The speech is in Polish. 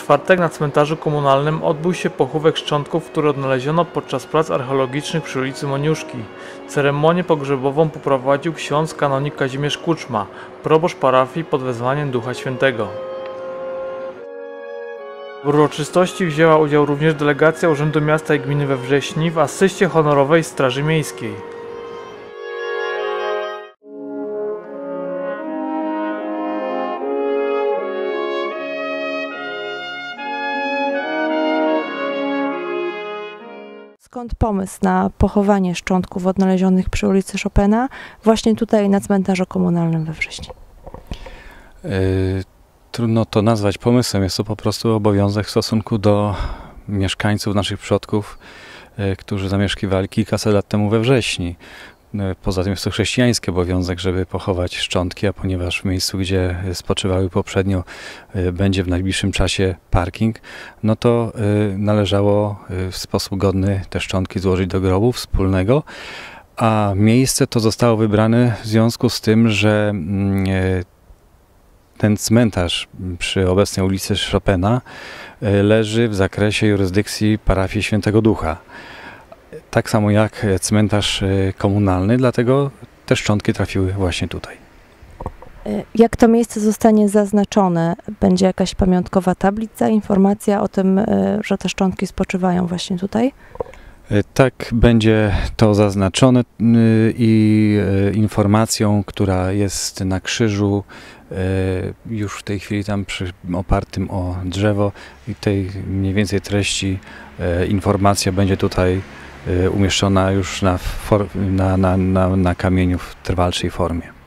czwartek na cmentarzu komunalnym odbył się pochówek szczątków, które odnaleziono podczas prac archeologicznych przy ulicy Moniuszki. Ceremonię pogrzebową poprowadził ksiądz kanonik Kazimierz Kuczma, proboszcz parafii pod wezwaniem Ducha Świętego. W uroczystości wzięła udział również delegacja Urzędu Miasta i Gminy we Wrześni w asyście honorowej Straży Miejskiej. Skąd pomysł na pochowanie szczątków odnalezionych przy ulicy Chopina właśnie tutaj na cmentarzu komunalnym we Wrześni? Y, Trudno to nazwać pomysłem, jest to po prostu obowiązek w stosunku do mieszkańców naszych przodków, y, którzy zamieszkiwali kilkaset lat temu we wrześni. Y, Poza tym jest to chrześcijański obowiązek, żeby pochować szczątki, a ponieważ w miejscu, gdzie spoczywały poprzednio, y, będzie w najbliższym czasie parking, no to y, należało w sposób godny te szczątki złożyć do grobu wspólnego. A miejsce to zostało wybrane w związku z tym, że mm, e, ten cmentarz przy obecnej ulicy Chopina e, leży w zakresie jurysdykcji parafii Świętego Ducha. Tak samo jak e, cmentarz e, komunalny, dlatego te szczątki trafiły właśnie tutaj. Y, Jak to miejsce zostanie zaznaczone? Będzie jakaś pamiątkowa tablica, informacja o tym, y, że te szczątki spoczywają właśnie tutaj? E, Tak będzie to zaznaczone i e, informacją, która jest na krzyżu, e, już w tej chwili tam przy, opartym o drzewo i tej mniej więcej treści e, informacja będzie tutaj e, umieszczona już na, na, na, na, na kamieniu w trwalszej formie.